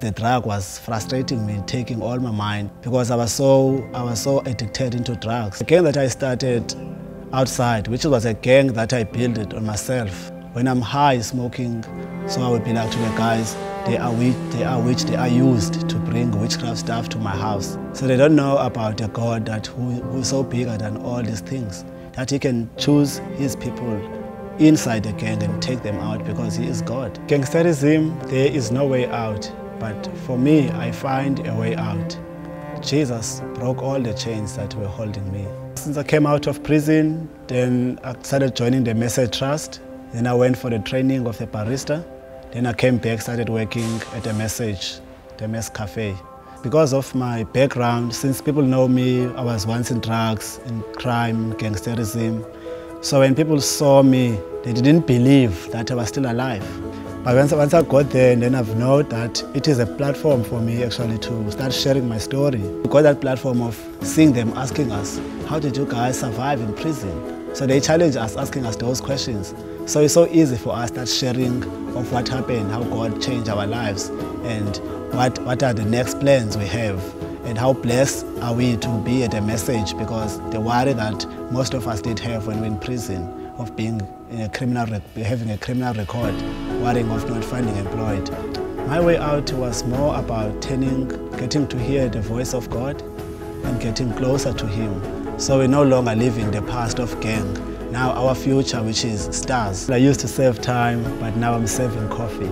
The drug was frustrating me, taking all my mind because I was so I was so addicted into drugs. The gang that I started outside, which was a gang that I built on myself. When I'm high smoking, so I would be like to the guys, they are witch, they are witch, they are used to bring witchcraft stuff to my house. So they don't know about a God that who, who is so bigger than all these things, that he can choose his people inside the gang and take them out because he is God. Gangsterism, there is no way out. But for me, I find a way out. Jesus broke all the chains that were holding me. Since I came out of prison, then I started joining the Message Trust. Then I went for the training of the barista. Then I came back, started working at the Message, the Mess Cafe. Because of my background, since people know me, I was once in drugs, in crime, gangsterism. So when people saw me, they didn't believe that I was still alive. Once, once I got there, and then I've known that it is a platform for me actually to start sharing my story. We got that platform of seeing them asking us, how did you guys survive in prison? So they challenge us, asking us those questions. So it's so easy for us that sharing of what happened, how God changed our lives, and what, what are the next plans we have, and how blessed are we to be at a message because the worry that most of us did have when we were in prison of being in a criminal, having a criminal record, worrying of not finding employed. My way out was more about turning, getting to hear the voice of God and getting closer to Him. So we no longer live in the past of gang. Now our future, which is stars. I used to save time, but now I'm saving coffee.